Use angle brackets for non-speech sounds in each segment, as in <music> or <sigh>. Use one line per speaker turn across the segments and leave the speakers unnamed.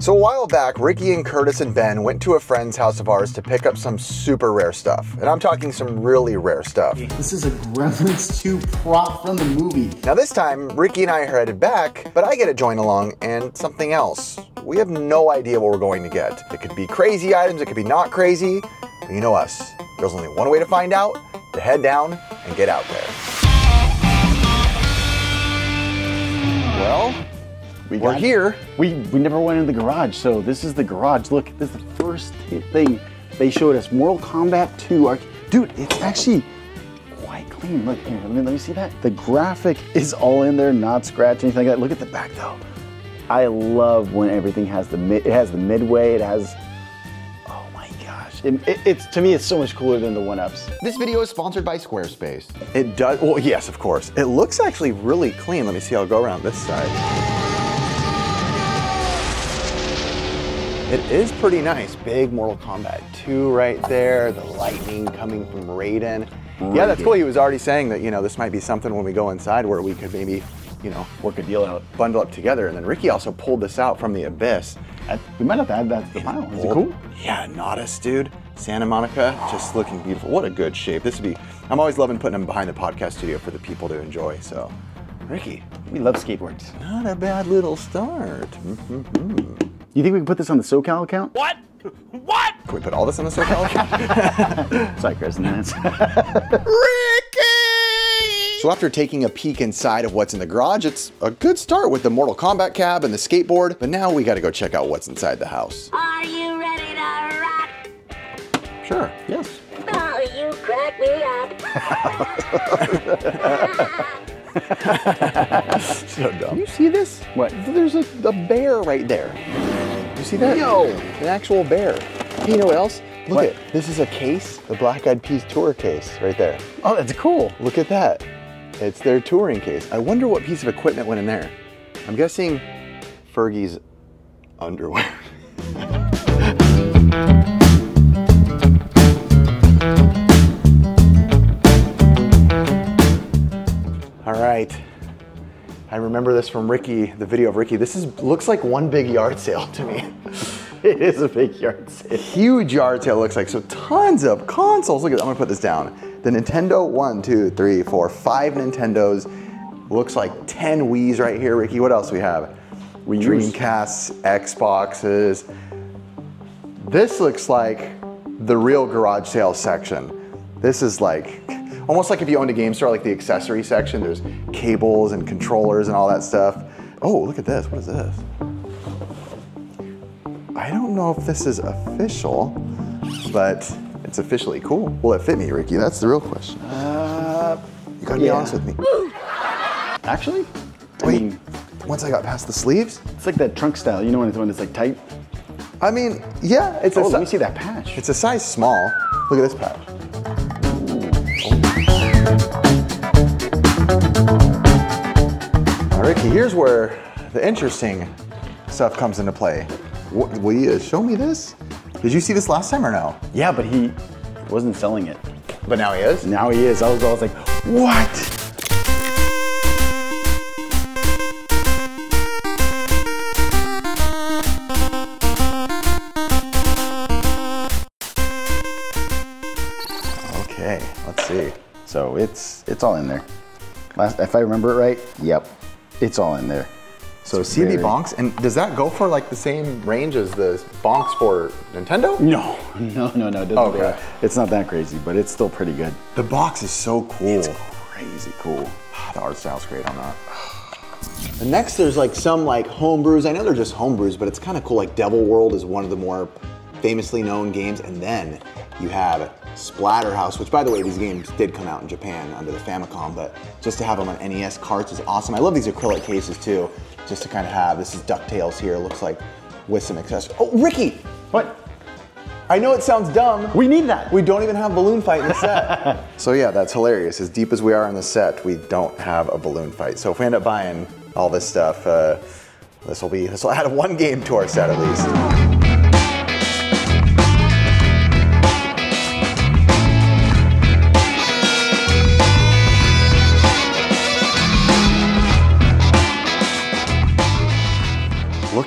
So a while back, Ricky and Curtis and Ben went to a friend's house of ours to pick up some super rare stuff. And I'm talking some really rare stuff.
This is a Gremlins 2 prop from the movie.
Now this time, Ricky and I are headed back, but I get to join along and something else. We have no idea what we're going to get. It could be crazy items, it could be not crazy. But you know us. There's only one way to find out, to head down and get out there. Well,
We
we're
got-
here.
We we never went in the garage, so this is the garage. Look, this is the first thing they showed us. Mortal Kombat 2. Arc- Dude, it's actually quite clean. Look here, let me let me see that. The graphic is all in there, not scratched, anything like that. Look at the back though. I love when everything has the mid. It has the midway. It has. Oh my gosh! It, it- it's to me, it's so much cooler than the one ups.
This video is sponsored by Squarespace.
It does, well, yes, of course. It looks actually really clean. Let me see, I'll go around this side. It is pretty nice. Big Mortal Kombat 2 right there, the lightning coming from Raiden. Yeah, that's cool. He was already saying that, you know, this might be something when we go inside where we could maybe, you know,
Work a deal out.
bundle up together. And then Ricky also pulled this out from the Abyss.
I- we might have to add that to the pile. Is it cool?
Yeah, Nodus, dude. Santa Monica, just looking beautiful. What a good shape. This would be, I'm always loving putting them behind the podcast studio for the people to enjoy. So, Ricky,
We love skateboards.
not a bad little start. Mhm.
You think we can put this on the SoCal account?
What? What?
Can we put all this on the SoCal account? <laughs>
Sorry, Chris. That's
So after taking a peek inside of what's in the garage, it's a good start with the Mortal Kombat cab and the skateboard, but now we gotta go check out what's inside the house.
Are you ready to rock?
Sure.
yes.
Oh, you crack me up. <laughs> <laughs>
So dumb. You see this?
What?
There's a, a bear right there. You see that?
Yo.
An actual bear. Hey, you know what else? Look
What?
at this is a case, the Black Eyed Peas tour case right there.
Oh, that's cool.
Look at that. It's their touring case. I wonder what piece of equipment went in there. I'm guessing Fergie's underwear. <laughs> I remember this from Ricky, the video of Ricky. This is looks like one big yard sale to me. <laughs>
It is a big yard sale.
Huge yard sale looks like. So tons of consoles. Look at I'm gonna put this down. The Nintendo, one, two, three, four, five Nintendos. Looks like 10 Wii's right here, Ricky. What else we have?
Wii
Dreamcasts, Xboxes. This looks like the real garage sale section. This is like almost like if you owned a game store, like the accessory section. There's cables and controllers and all that stuff. Oh, look at this. What is this? I don't know if this is official, but it's officially cool. Will it fit me, Ricky? That's the real question.
Uh,
You gotta be honest with me.
actually, I
Wait,
mean,
once I got past the sleeves,
it's like that trunk style. You know when it's when it's like tight.
I mean, yeah, it's a
Oh,
si-
let me see that patch.
It's a size small. Look at this patch. Here's where the interesting stuff comes into play. What, will you show me this? Did you see this last time or no?
Yeah, but he wasn't selling it.
But now he is.
Now he is. I was, I was like,
What? Okay, let's see.
so it's it's all in there. Last, if I remember it right, yep, it's all in there.
So
It's
CD
very-
Bonks, and does that go for like the same range as the Bonks for Nintendo?
No, <laughs> no, no, no. it doesn't
Okay.
go- It's not that crazy, but it's still pretty good.
The box is so cool.
It's crazy cool. <sighs>
The art style's great on that. And next there's like some like homebrews. I know they're just homebrews, but it's kind of cool. Like Devil World is one of the more famously known games. And then you have Splatterhouse, which by the way, these games did come out in Japan under the Famicom, but just to have them on NES carts is awesome. I love these acrylic cases too, just to kind of have, this is DuckTales here, looks like with some accessories. Oh, Ricky!
What?
I know it sounds dumb.
We need that.
We don't even have balloon fight in the set. <laughs> so yeah, that's hilarious. As deep as we are in the set, we don't have a balloon fight. So if we end up buying all this stuff, uh, this will be this will add one game to our set at least.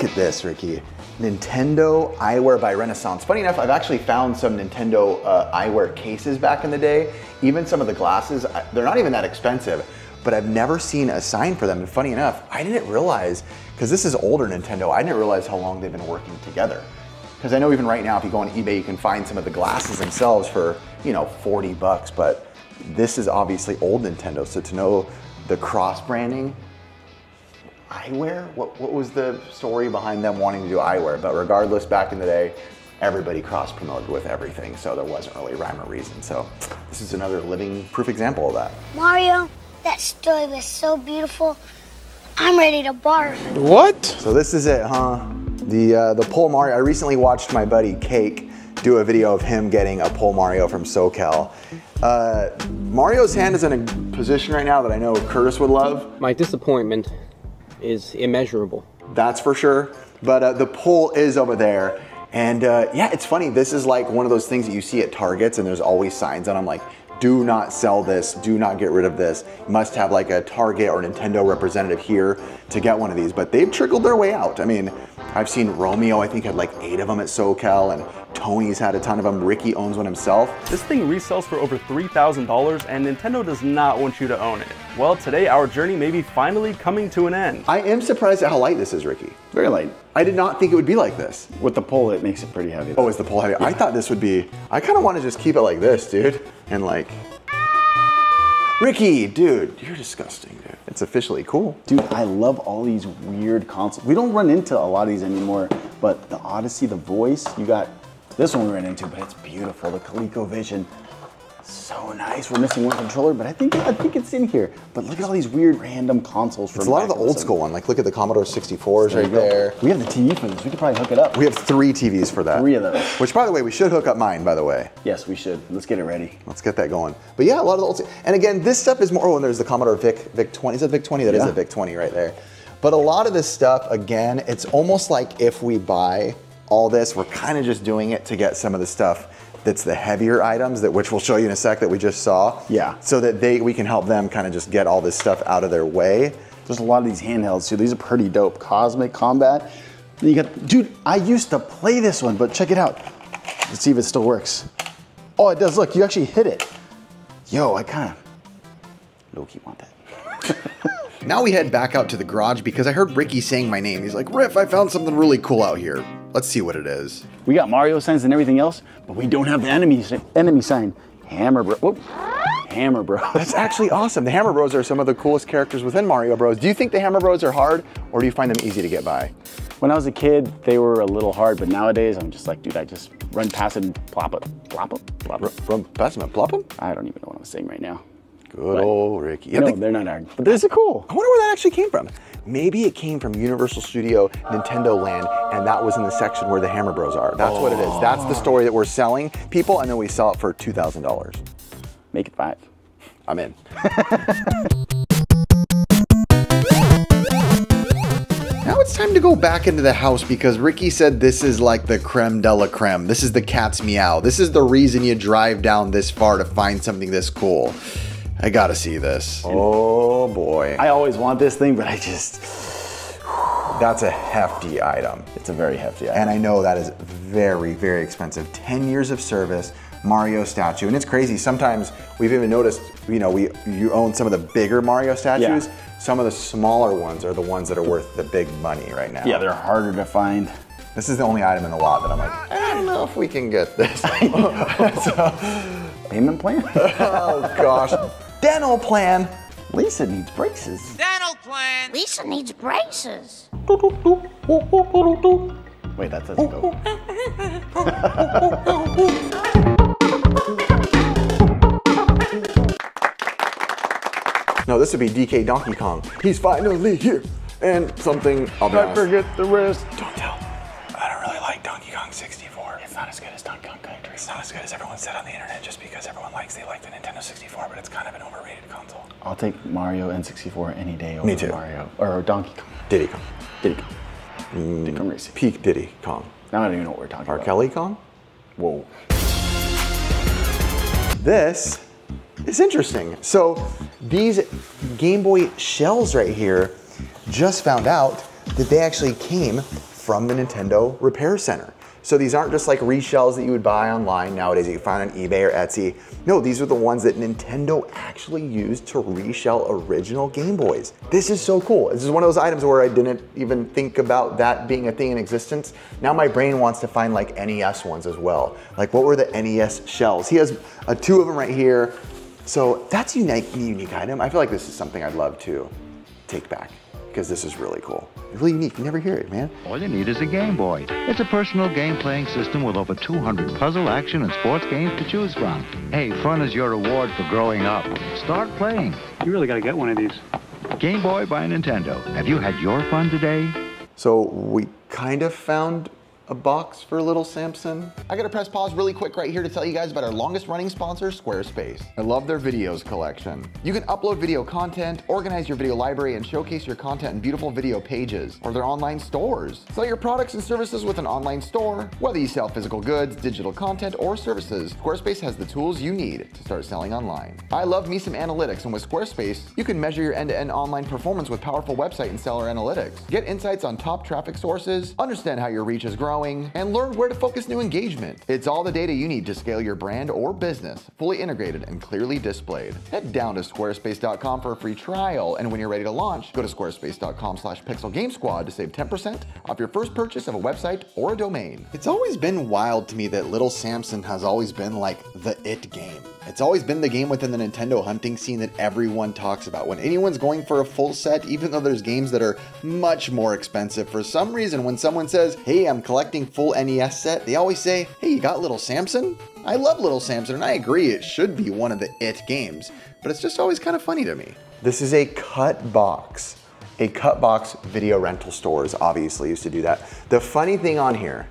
Look at this, Ricky. Nintendo eyewear by Renaissance. Funny enough, I've actually found some Nintendo uh, eyewear cases back in the day. Even some of the glasses, they're not even that expensive, but I've never seen a sign for them. And funny enough, I didn't realize, because this is older Nintendo, I didn't realize how long they've been working together. Because I know even right now, if you go on eBay, you can find some of the glasses themselves for, you know, 40 bucks, but this is obviously old Nintendo. So to know the cross branding, eyewear? What, what was the story behind them wanting to do eyewear? But regardless, back in the day, everybody cross promoted with everything, so there wasn't really rhyme or reason. So this is another living proof example of that.
Mario, that story was so beautiful. I'm ready to barf.
What?
So this is it, huh? The uh, the pole Mario. I recently watched my buddy Cake do a video of him getting a pole Mario from SoCal. Uh, Mario's hand is in a position right now that I know Curtis would love.
My disappointment is immeasurable.
That's for sure. But uh, the pole is over there. And uh, yeah, it's funny. This is like one of those things that you see at Targets, and there's always signs on them like, do not sell this, do not get rid of this. You must have like a Target or Nintendo representative here to get one of these. But they've trickled their way out. I mean, I've seen Romeo, I think, had like eight of them at SoCal, and Tony's had a ton of them. Ricky owns one himself.
This thing resells for over $3,000 and Nintendo does not want you to own it. Well, today our journey may be finally coming to an end.
I am surprised at how light this is, Ricky.
Very light.
I did not think it would be like this.
With the pole, it makes it pretty heavy.
Oh, is the pole heavy? I thought this would be. I kind of want to just keep it like this, dude, and like. Ricky, dude, you're disgusting, dude. It's officially cool.
Dude, I love all these weird consoles. We don't run into a lot of these anymore, but the Odyssey, the voice, you got this one we ran into, but it's beautiful. The ColecoVision, so nice. We're missing one controller, but I think I think it's in here. But look at all these weird random consoles. From
It's a lot of the old school one. Like, look at the Commodore 64s
There
right there.
We have the TV for this. We could probably hook it up.
We have three TVs for that.
Three of those.
Which, by the way, we should hook up mine. By the way,
yes, we should. Let's get it ready.
let's get that going. But yeah, a lot of the old. And again, this stuff is more. Oh, and there's the Commodore VIC VIC 20. Is that VIC 20? That is
Yeah.
a VIC 20 right there. But a lot of this stuff, again, it's almost like if we buy all this, we're kind of just doing it to get some of the stuff that's the heavier items that which we'll show you in a sec that we just saw.
Yeah.
So that they we can help them kind of just get all this stuff out of their way.
There's a lot of these handhelds too. These are pretty dope. Cosmic Combat. Then you got, dude. I used to play this one, but check it out. Let's see if it still works. Oh, it does. Look, you actually hit it. Yo, I kind of low key want that. <laughs>
Now we head back out to the garage because I heard Ricky saying my name. He's like, Riff, I found something really cool out here. Let's see what it is.
We got Mario signs and everything else, but we don't have the enemy enemy sign. Hammer Bro. Whoop. Hammer Bros. <laughs>
That's actually awesome. The Hammer Bros are some of the coolest characters within Mario Bros. Do you think the Hammer Bros are hard or do you find them easy to get by?
When I was a kid, they were a little hard, but nowadays I'm just like, dude, I just run past it and plop it, plop it, plop it.
From plop Plop 'em?
I don't even know what I'm saying right now.
Good
Right.
old Ricky. Yeah,
no,
the-
they're not hard, but these are cool.
I wonder where that actually came from. Maybe it came from Universal Studio Nintendo Land, and that was in the section where the Hammer Bros are. That's what it is. That's the story that we're selling people, and then we sell it for two thousand dollars.
Make it five.
I'm in. <laughs> Now it's time to go back into the house because Ricky said this is like the creme de la creme. This is the cat's meow. This is the reason you drive down this far to find something this cool. I gotta see this. Oh boy.
I always want this thing, but I just,
That's a hefty item.
it's a very hefty item.
And I know that is very, very expensive. 10 years of service, Mario statue. And it's crazy. Sometimes we've even noticed, you know, we you own some of the bigger Mario statues.
Yeah.
Some of the smaller ones are the ones that are worth the big money right now.
yeah, they're harder to find.
This is the only item in the lot that I'm like, I don't know if we can get this. <laughs> <laughs>
Payment plan? <laughs>
oh gosh. Dental plan.
Lisa needs braces.
Dental plan.
Lisa needs braces.
Wait, that doesn't go. <laughs>
No, this would be DK Donkey Kong. He's finally here. And something, I'll be
I
honest.
forget the rest.
Don't tell. I don't really like Donkey Kong 64. It's not as good as Donkey Kong Country. It's not as good as everyone said on the internet just because everyone likes they like the Nintendo 64, but it's kind of an overrated console.
I'll take Mario N64 any day over
Me too.
Mario or Donkey Kong.
Diddy Kong.
Diddy Kong. Mm, Diddy Kong Racing.
Peak Diddy Kong.
Now I don't even know what we're talking
R.
about.
Kelly Kong?
Whoa.
This is interesting. So these Game Boy shells right here just found out that they actually came from the Nintendo Repair Center. So these aren't just like reshells that you would buy online nowadays that you find on eBay or Etsy. No, these are the ones that Nintendo actually used to reshell original Game Boys. This is so cool. This is one of those items where I didn't even think about that being a thing in existence. Now my brain wants to find like NES ones as well. Like what were the NES shells? He has two of them right here. So that's a unique, unique item. I feel like this is something I'd love to take back because this is really cool. Really unique. You never hear it, man.
All you need is a Game Boy. It's a personal game playing system with over 200 puzzle, action, and sports games to choose from. Hey, fun is your reward for growing up. Start playing.
You really got to get one of these.
Game Boy by Nintendo. Have you had your fun today?
So we kind of found a box for little Samson.
I gotta press pause really quick right here to tell you guys about our longest running sponsor, Squarespace. I love their videos collection. You can upload video content, organize your video library, and showcase your content in beautiful video pages, or their online stores. Sell your products and services with an online store. Whether you sell physical goods, digital content, or services, Squarespace has the tools you need to start selling online. I love me some analytics, and with Squarespace, you can measure your end-to-end online performance with powerful website and seller analytics. Get insights on top traffic sources, understand how your reach is growing, and learn where to focus new engagement. It's all the data you need to scale your brand or business, fully integrated and clearly displayed. Head down to squarespace.com for a free trial, and when you're ready to launch, go to squarespace.com slash pixelgamesquad to save 10% off your first purchase of a website or a domain.
It's always been wild to me that Little Samson has always been like the it game. It's always been the game within the Nintendo hunting scene that everyone talks about. When anyone's going for a full set, even though there's games that are much more expensive, for some reason, when someone says, Hey, I'm collecting full NES set, they always say, Hey, you got Little Samson? I love Little Samson, and I agree it should be one of the it games, but it's just always kind of funny to me. This is a cut box. A cut box video rental stores obviously used to do that. The funny thing on here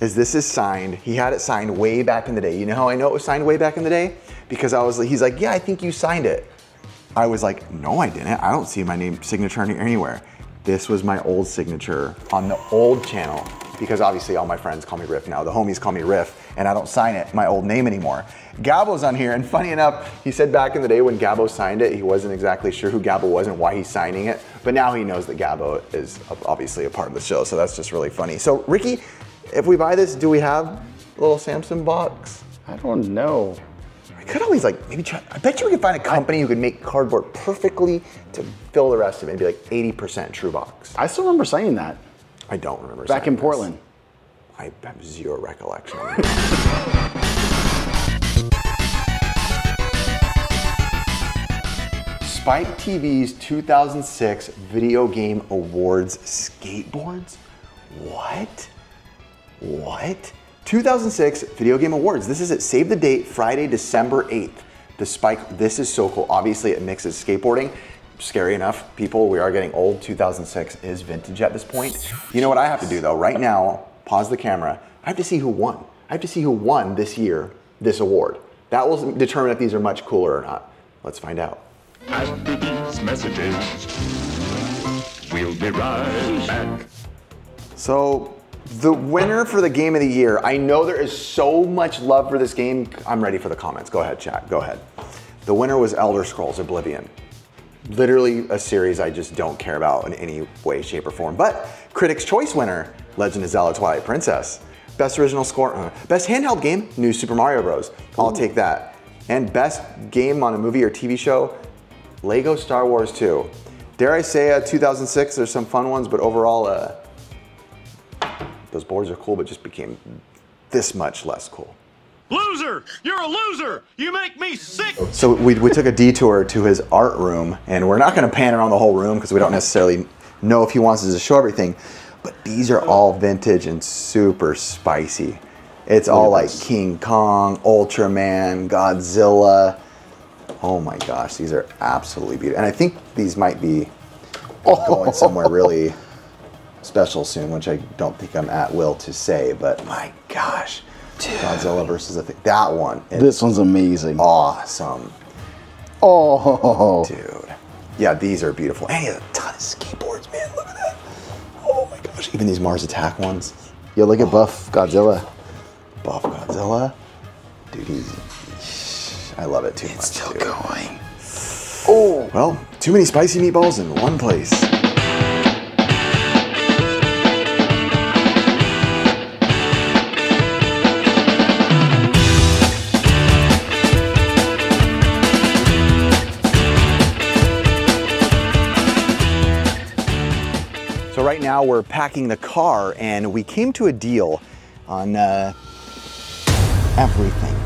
is this is signed. He had it signed way back in the day. You know how I know it was signed way back in the day? Because I was like, he's like, yeah, I think you signed it. I was like, no, I didn't. I don't see my name signature anywhere. This was my old signature on the old channel because obviously all my friends call me Riff now. The homies call me Riff, and I don't sign it my old name anymore. Gabo's on here, and funny enough, he said back in the day when Gabo signed it, he wasn't exactly sure who Gabo was and why he's signing it, but now he knows that Gabo is obviously a part of the show, so that's just really funny. So Ricky, if we buy this, do we have a little Samson box?
I don't know.
I could always like maybe try. I bet you we could find a company who could make cardboard perfectly to fill the rest of it. Maybe like 80% true box.
I still remember saying that
I don't remember.
back in
this.
Portland.
I have zero recollection. <laughs> Spike TV's 2006 Video Game Awards skateboards? What? What? 2006 Video Game Awards. This is it. Save the date, Friday, December 8th. The Spike, this is so cool. Obviously, it mixes skateboarding. Scary enough, people, we are getting old. 2006 is vintage at this point. You know what I have to do though? Right now, pause the camera. I have to see who won. I have to see who won this year, this award. That will determine if these are much cooler or not. Let's find out.
After these messages, we'll be right back.
So, the winner for the game of the year, I know there is so much love for this game. I'm ready for the comments. Go ahead, chat. Go ahead. The winner was Elder Scrolls Oblivion. Literally a series I just don't care about in any way, shape, or form. But Critics' Choice winner, Legend of Zelda Twilight Princess. Best original score, uh, best handheld game, New Super Mario Bros. I'll take that. And best game on a movie or TV show, Lego Star Wars 2. Dare I say, uh, 2006, there's some fun ones, but overall, uh, those boards are cool, but just became this much less cool.
Loser! You're a loser! You make me sick!
So we, we took a detour to his art room, and we're not going to pan around the whole room because we don't necessarily know if he wants us to show everything. But these are all vintage and super spicy. It's all like King Kong, Ultraman, Godzilla. Oh my gosh, these are absolutely beautiful. And I think these might be going somewhere <laughs> really special soon, which I don't think I'm at will to say. But my gosh, Godzilla versus the thing. That one
This one's amazing.
awesome.
Oh,
Dude. Yeah, these are beautiful. And he has a ton of skateboards, man. Look at that. Oh my gosh. Even these Mars Attack ones.
yo, look at oh, Buff Godzilla.
Buff Godzilla. Dude, he's. I love it too much. It's still
going.
Oh. Well, too many spicy meatballs in one place. Now we're packing the car and we came to a deal on uh, everything.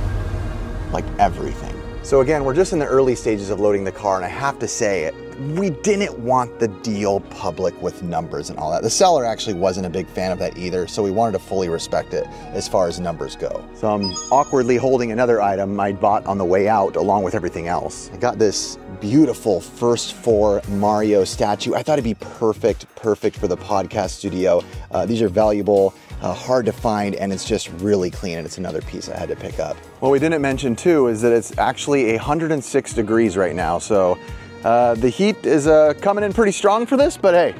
Like everything. So again, we're just in the early stages of loading the car and I have to say, we didn't want the deal public with numbers and all that. The seller actually wasn't a big fan of that either, so we wanted to fully respect it as far as numbers go. So I'm awkwardly holding another item I bought on the way out along with everything else. I got this beautiful first four Mario statue. I thought it'd be perfect, perfect for the podcast studio. Uh, these are valuable, uh, hard to find, and it's just really clean, and it's another piece I had to pick up. What we didn't mention too is that it's actually 106 degrees right now, so uh, the heat is uh, coming in pretty strong for this, but hey,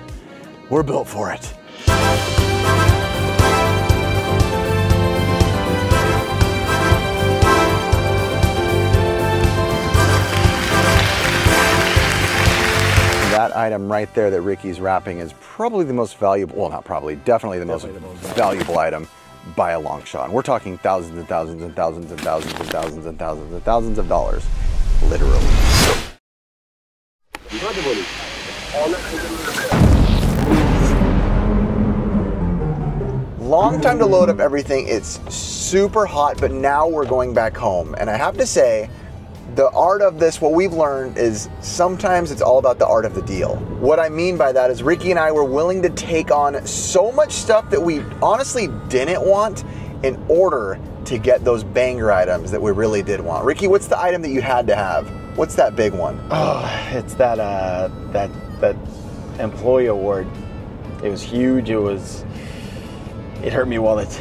we're built for it. That item right there that Ricky's wrapping is probably the most valuable, well, not probably, definitely the, most, valuable item by a long shot. And we're talking thousands and thousands and thousands and thousands and thousands and thousands and thousands of dollars, literally. Long time to load up everything. It's super hot, but now we're going back home. And I have to say, the art of this, what we've learned is sometimes it's all about the art of the deal. What I mean by that is Ricky and I were willing to take on so much stuff that we honestly didn't want in order to get those banger items that we really did want. Ricky, what's the item that you had to have? What's that big one?
Oh, it's that uh, that that employee award. It was huge. It was. It hurt me while it,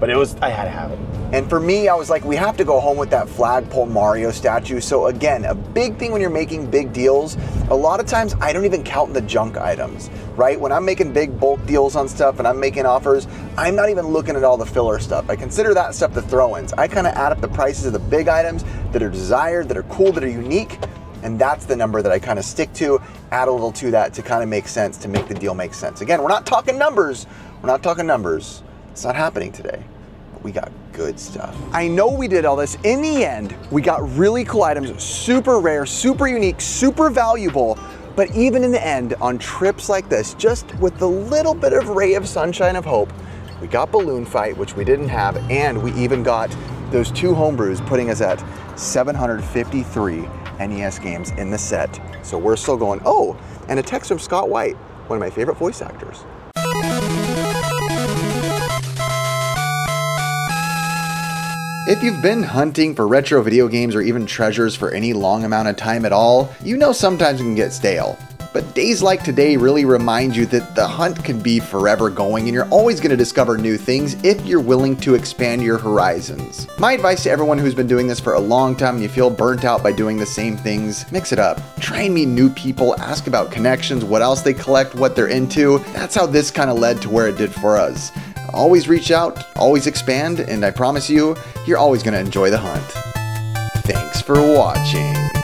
but it was. I had to have it.
And for me, I was like, we have to go home with that flagpole Mario statue. So again, a big thing when you're making big deals, a lot of times I don't even count the junk items, right? When I'm making big bulk deals on stuff and I'm making offers, I'm not even looking at all the filler stuff. I consider that stuff the throw-ins. I kind of add up the prices of the big items that are desired, that are cool, that are unique, and that's the number that I kind of stick to, add a little to that to kind of make sense, to make the deal make sense. Again, we're not talking numbers. We're not talking numbers. It's not happening today. We got good stuff. I know we did all this. In the end, we got really cool items, super rare, super unique, super valuable. But even in the end, on trips like this, just with the little bit of ray of sunshine of hope, we got Balloon Fight, which we didn't have, and we even got those two homebrews, putting us at 753 NES games in the set. So we're still going, oh, and a text from Scott White, one of my favorite voice actors. If you've been hunting for retro video games or even treasures for any long amount of time at all, you know sometimes it can get stale. But days like today really remind you that the hunt can be forever going and you're always going to discover new things if you're willing to expand your horizons. My advice to everyone who's been doing this for a long time and you feel burnt out by doing the same things, mix it up. Try and meet new people, ask about connections, what else they collect, what they're into. That's how this kind of led to where it did for us. Always reach out, always expand, and I promise you, you're always going to enjoy the hunt. Thanks for watching.